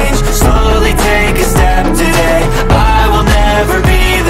change. Slowly take a step today. I will never be the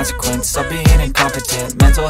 consequence of being incompetent. Mental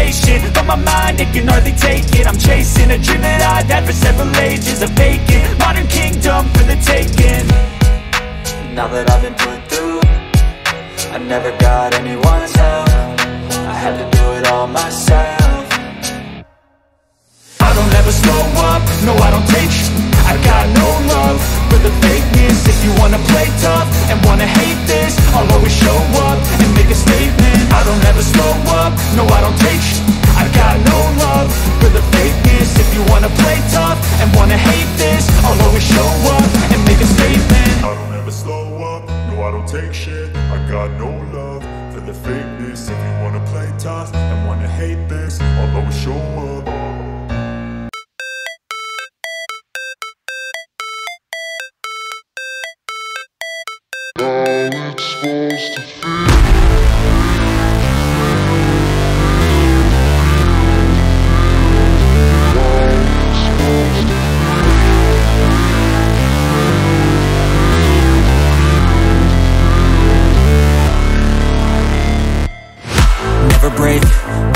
patient, but my mind, it can hardly take it. I'm chasing a dream that I've had for several ages A vacant, modern kingdom for the taking. Now that I've been put through I never got anyone's help. I had to do it all myself. I don't ever slow up, no I don't take I got no love for the fakeness. If you wanna play tough and wanna hate this I'll always show up and make a statement. I don't ever slow up, no I don't take Never break,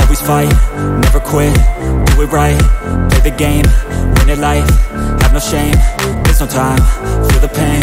always fight, never quit, do it right, play the game, win it life, have no shame, there's no time, feel the pain,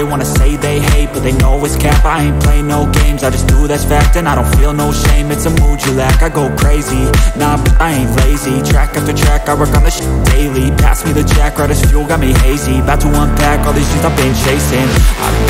They wanna say they hate, but they know it's cap. I ain't play no games, I just do that's fact And I don't feel no shame, it's a mood you lack I go crazy, nah, I ain't lazy. Track after track, I work on this shit daily. Pass me the jack, right as fuel, got me hazy. About to unpack all these things I've been chasing. I've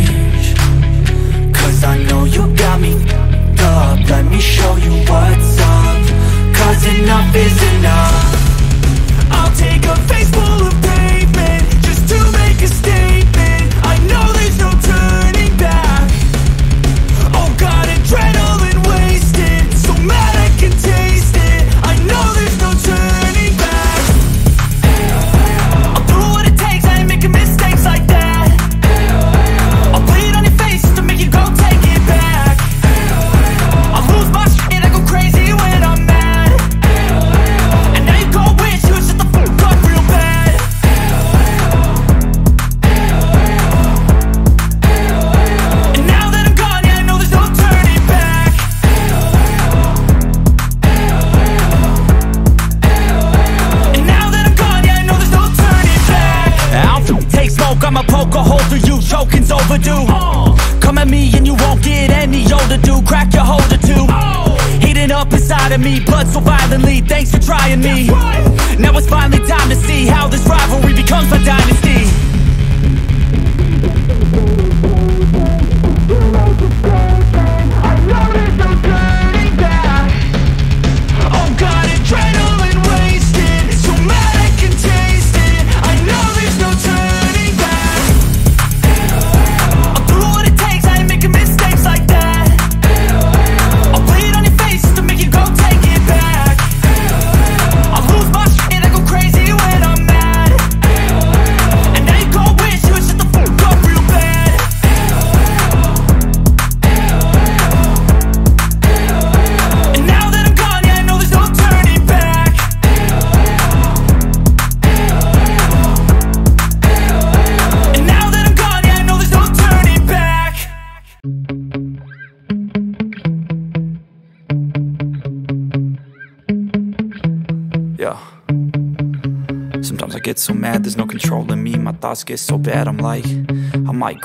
so mad, there's no control in me. My thoughts get so bad, I'm like, I might